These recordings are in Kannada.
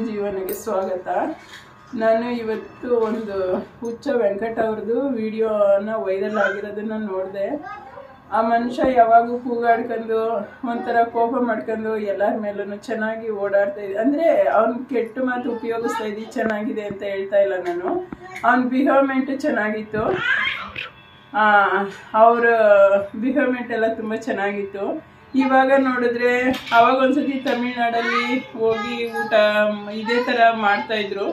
ಮನೆಗೆ ಸ್ವಾಗತ. ನಾನು ಇವತ್ತು ಒಂದು ಹುಚ್ಚ ವೆಂಕಟ ಅವ್ರದ್ದು ವಿಡಿಯೋನ ವೈರಲ್ ಆಗಿರೋದನ್ನ ನೋಡಿದೆ. ಆ ಮನುಷ್ಯ ಯಾವಾಗೂ ಕೂಗಾಡ್ಕೊಂಡು, ಒಂಥರ ಕೋಪ ಮಾಡ್ಕೊಂಡು ಎಲ್ಲರ ಮೇಲೂ ಚೆನ್ನಾಗಿ ಓಡಾಡ್ತಾ ಇದ್ದೆ ಅಂದರೆ ಅವ್ನು ಕೆಟ್ಟ ಮಾತು ಉಪಯೋಗಿಸ್ತಾ ಚೆನ್ನಾಗಿದೆ ಅಂತ ಹೇಳ್ತಾ ಇಲ್ಲ ನಾನು. ಅವ್ನ ಬಿಹೇವ್ಮೆಂಟು ಚೆನ್ನಾಗಿತ್ತು. ಅವರ ಬಿಹೇವ್ಮೆಂಟ್ ಎಲ್ಲ ತುಂಬ ಚೆನ್ನಾಗಿತ್ತು. ಇವಾಗ ನೋಡಿದ್ರೆ ಅವಾಗ ಒಂದ್ಸತಿ ತಮಿಳ್ನಾಡಲ್ಲಿ ಹೋಗಿ ಊಟ, ಇದೇ ಥರ ಮಾಡ್ತಾ ಇದ್ರು.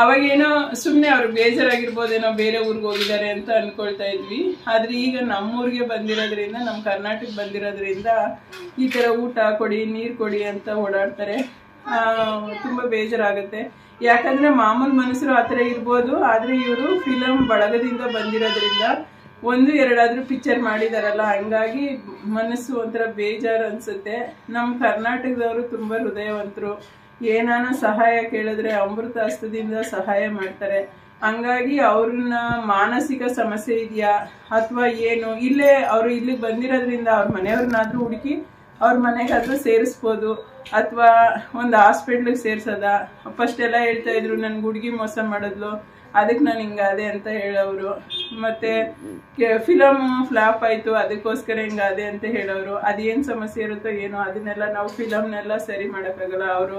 ಅವಾಗೇನೋ ಸುಮ್ಮನೆ ಅವ್ರು ಬೇಜಾರಾಗಿರ್ಬೋದೇನೋ ಬೇರೆ ಊರಿಗೆ ಹೋಗಿದ್ದಾರೆ ಅಂತ ಅನ್ಕೊಳ್ತಾ ಇದ್ವಿ. ಆದ್ರೆ ಈಗ ನಮ್ಮೂರಿಗೆ ಬಂದಿರೋದ್ರಿಂದ ನಮ್ಮ ಕರ್ನಾಟಕ ಬಂದಿರೋದ್ರಿಂದ ಈ ಥರ ಊಟ ಕೊಡಿ, ನೀರು ಕೊಡಿ ಅಂತ ಓಡಾಡ್ತಾರೆ. ತುಂಬ ಬೇಜಾರಾಗುತ್ತೆ. ಯಾಕಂದ್ರೆ ಮಾಮೂಲು ಮನುಷ್ಯರು ಆ ಥರ ಇರ್ಬೋದು, ಆದರೆ ಇವರು ಫಿಲಂ ಬಳಗದಿಂದ ಬಂದಿರೋದ್ರಿಂದ ಒಂದು ಎರಡಾದ್ರೂ ಪಿಕ್ಚರ್ ಮಾಡಿದಾರಲ್ಲ, ಹಂಗಾಗಿ ಮನಸ್ಸು ಒಂಥರ ಬೇಜಾರು ಅನ್ಸುತ್ತೆ. ನಮ್ಮ ಕರ್ನಾಟಕದವರು ತುಂಬ ಹೃದಯವಂತರು. ಏನಾನ ಸಹಾಯ ಕೇಳಿದ್ರೆ ಅಮೃತ ಹಸ್ತದಿಂದ ಸಹಾಯ ಮಾಡ್ತಾರೆ. ಹಂಗಾಗಿ ಅವ್ರನ್ನ ಮಾನಸಿಕ ಸಮಸ್ಯೆ ಇದೆಯಾ, ಅಥವಾ ಏನು, ಇಲ್ಲೇ ಅವರು ಇಲ್ಲಿಗೆ ಬಂದಿರೋದ್ರಿಂದ ಅವ್ರ ಮನೆಯವ್ರನ್ನಾದ್ರೂ ಹುಡುಕಿ ಅವ್ರ ಮನೆಗಾದ್ರೂ ಸೇರಿಸ್ಬೋದು. ಅಥವಾ ಒಂದು ಹಾಸ್ಪಿಟ್ಲಿಗೆ ಸೇರ್ಸೋದ. ಫಸ್ಟ್ ಎಲ್ಲ ಹೇಳ್ತಾ ಇದ್ರು ನನ್ನ ಹುಡುಗಿ ಮೋಸ ಮಾಡಿದ್ಲು. ಅದಕ್ಕೆ ನಾನು ಹಿಂಗಾದೆ ಅಂತ ಹೇಳೋರು ಮತ್ತೆ ಫಿಲಮ್ ಫ್ಲಾಪ್ ಆಯಿತು, ಅದಕ್ಕೋಸ್ಕರ ಹಿಂಗಾದೆ ಅಂತ ಹೇಳೋರು ಅದೇನು ಸಮಸ್ಯೆ ಇರುತ್ತೋ ಏನೋ, ಅದನ್ನೆಲ್ಲ ನಾವು ಫಿಲಮ್ನೆಲ್ಲ ಸರಿ ಮಾಡೋಕ್ಕಾಗಲ್ಲ. ಅವರು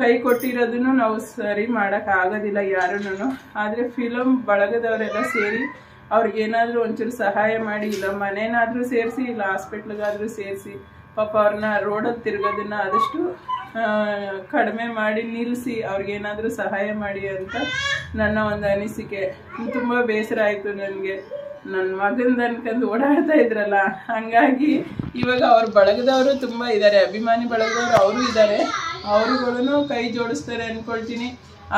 ಕೈ ಕೊಟ್ಟಿರೋದನ್ನು ನಾವು ಸರಿ ಮಾಡೋಕ್ಕಾಗೋದಿಲ್ಲ ಆದರೆ ಆದ್ರೆ ಫಿಲಮ್ ಬಳಗದವರೆಲ್ಲ ಸೇರಿ ಅವ್ರಿಗೇನಾದ್ರೂ ಒಂಚೂರು ಸಹಾಯ ಮಾಡಿ, ಇಲ್ಲ ಮನೇನಾದರೂ ಸೇರಿಸಿ, ಇಲ್ಲ ಹಾಸ್ಪಿಟ್ಲಿಗಾದರೂ ಸೇರಿಸಿ ಪಾಪ ಅವ್ರನ್ನ ರೋಡಲ್ಲಿ ತಿರ್ಗೋದನ್ನ ಆದಷ್ಟು ಕಡಿಮೆ ಮಾಡಿ ನಿಲ್ಲಿಸಿ ಅವ್ರಿಗೇನಾದರೂ ಸಹಾಯ ಮಾಡಿ ಅಂತ ನನ್ನ ಒಂದು ಅನಿಸಿಕೆ. ತುಂಬ ಬೇಸರ ಆಯಿತು ನನಗೆ. ನನ್ನ ಮಗಂದು ಅನ್ಕೊಂಡು ಓಡಾಡ್ತಾ ಇದ್ರಲ್ಲ, ಹಂಗಾಗಿ ಇವಾಗ ಅವ್ರ ಬಳಗದವರು ತುಂಬ ಇದ್ದಾರೆ ಅಭಿಮಾನಿ ಬಳಗದವರು ಅವರು ಇದ್ದಾರೆ ಅವರುಗಳೂ ಕೈ ಜೋಡಿಸ್ತಾರೆ ಅಂದ್ಕೊಳ್ತೀನಿ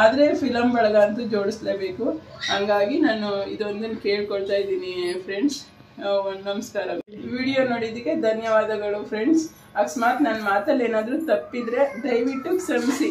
ಆದರೆ ಫಿಲಮ್ ಬಳಗ ಅಂತೂ ಜೋಡಿಸ್ಲೇಬೇಕು. ಹಂಗಾಗಿ ನಾನು ಇದೊಂದನ್ನು ಕೇಳ್ಕೊಳ್ತಾ ಇದ್ದೀನಿ ಫ್ರೆಂಡ್ಸ್ ನಮಸ್ಕಾರ. ವಿಡಿಯೋ ನೋಡಿದ್ದಕ್ಕೆ ಧನ್ಯವಾದಗಳು ಫ್ರೆಂಡ್ಸ್ ಅಕಸ್ಮಾತ್ ನನ್ನ ಮಾತಲ್ಲಿ ಏನಾದರೂ ತಪ್ಪಿದ್ರೆ ದಯವಿಟ್ಟು ಕ್ಷಮಿಸಿ.